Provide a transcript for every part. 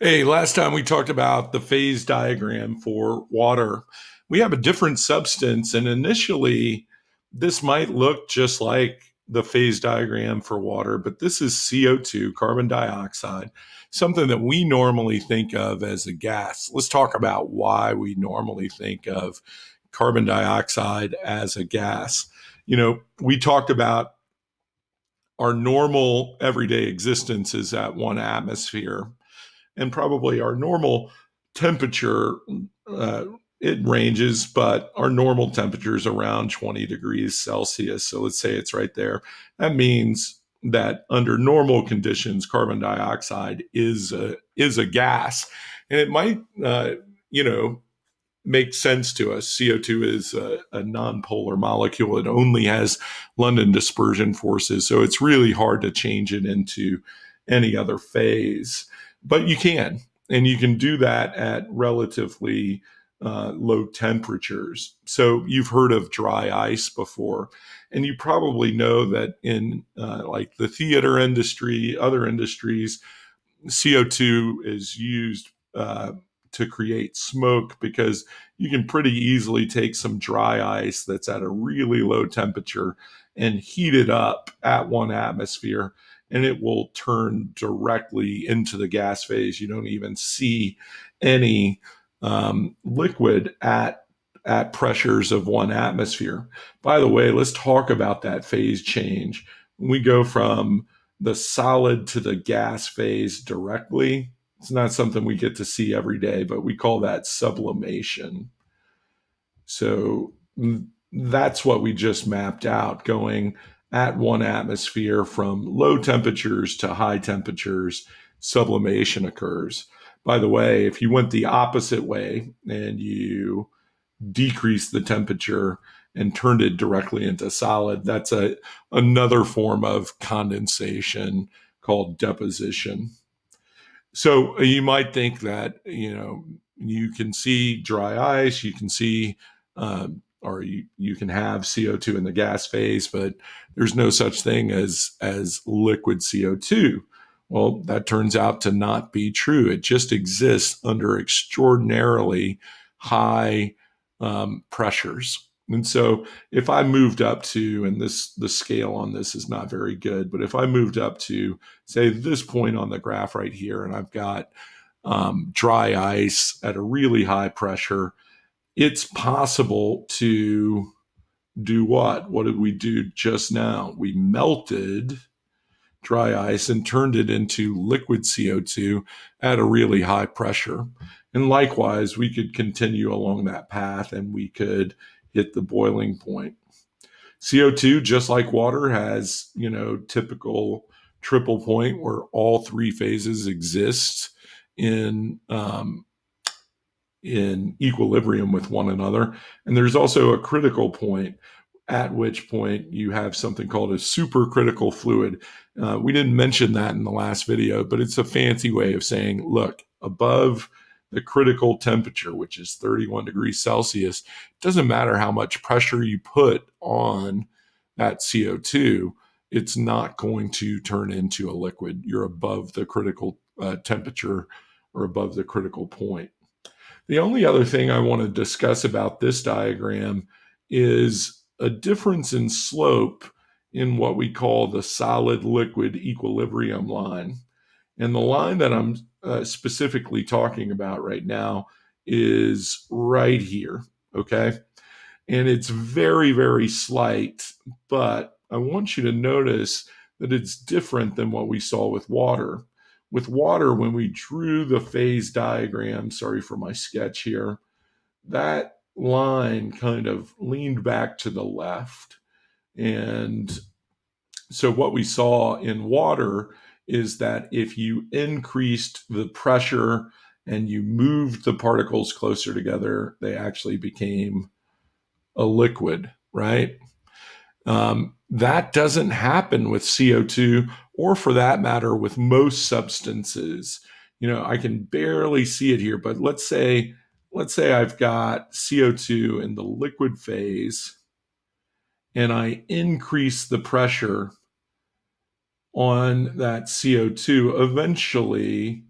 Hey, last time we talked about the phase diagram for water. We have a different substance, and initially, this might look just like the phase diagram for water, but this is CO2, carbon dioxide, something that we normally think of as a gas. Let's talk about why we normally think of carbon dioxide as a gas. You know, we talked about our normal everyday existence is at one atmosphere and probably our normal temperature uh, it ranges but our normal temperature is around 20 degrees celsius. So let's say it's right there. That means that under normal conditions carbon dioxide is a, is a gas. And it might uh, you know make sense to us. Co2 is a, a nonpolar molecule. It only has london dispersion forces. So it's really hard to change it into any other phase but you can, and you can do that at relatively uh, low temperatures. So you've heard of dry ice before, and you probably know that in uh, like the theater industry, other industries, CO2 is used uh, to create smoke because you can pretty easily take some dry ice that's at a really low temperature and heat it up at one atmosphere and it will turn directly into the gas phase. You don't even see any um, liquid at at pressures of one atmosphere. By the way, let's talk about that phase change. We go from the solid to the gas phase directly, it's not something we get to see every day, but we call that sublimation. So that's what we just mapped out going at one atmosphere from low temperatures to high temperatures, sublimation occurs. By the way, if you went the opposite way and you decreased the temperature and turned it directly into solid, that's a another form of condensation called deposition. So you might think that you know you can see dry ice, you can see um, or you, you can have CO2 in the gas phase, but there's no such thing as, as liquid CO2. Well, that turns out to not be true. It just exists under extraordinarily high um, pressures. And so if I moved up to, and this the scale on this is not very good, but if I moved up to say this point on the graph right here, and I've got um, dry ice at a really high pressure, it's possible to do what? What did we do just now? We melted dry ice and turned it into liquid CO2 at a really high pressure. And likewise, we could continue along that path and we could hit the boiling point. CO2, just like water, has, you know, typical triple point where all three phases exist in um, in equilibrium with one another. And there's also a critical point at which point you have something called a supercritical fluid. Uh, we didn't mention that in the last video, but it's a fancy way of saying, look, above the critical temperature, which is 31 degrees Celsius, doesn't matter how much pressure you put on that CO2, it's not going to turn into a liquid. You're above the critical uh, temperature or above the critical point. The only other thing I want to discuss about this diagram is a difference in slope in what we call the solid liquid equilibrium line. And the line that I'm uh, specifically talking about right now is right here. Okay. And it's very, very slight, but I want you to notice that it's different than what we saw with water with water, when we drew the phase diagram, sorry for my sketch here, that line kind of leaned back to the left. And so what we saw in water is that if you increased the pressure and you moved the particles closer together, they actually became a liquid, right? Um, that doesn't happen with CO2 or for that matter with most substances. You know, I can barely see it here, but let's say let's say I've got CO2 in the liquid phase and I increase the pressure on that CO2, eventually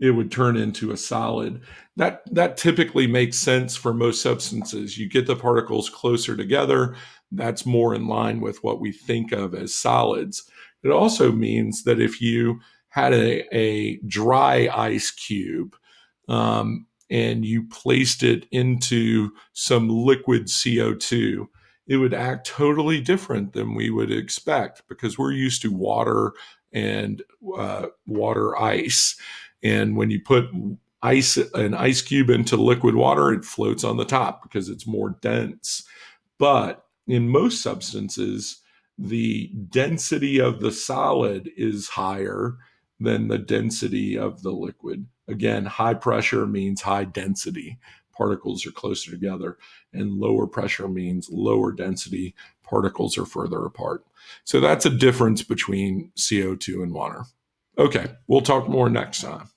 it would turn into a solid. That that typically makes sense for most substances. You get the particles closer together, that's more in line with what we think of as solids. It also means that if you had a, a dry ice cube um, and you placed it into some liquid CO2, it would act totally different than we would expect because we're used to water and uh, water ice. And when you put ice an ice cube into liquid water, it floats on the top because it's more dense. But in most substances, the density of the solid is higher than the density of the liquid. Again, high pressure means high density. Particles are closer together, and lower pressure means lower density. Particles are further apart. So that's a difference between CO2 and water. Okay, we'll talk more next time.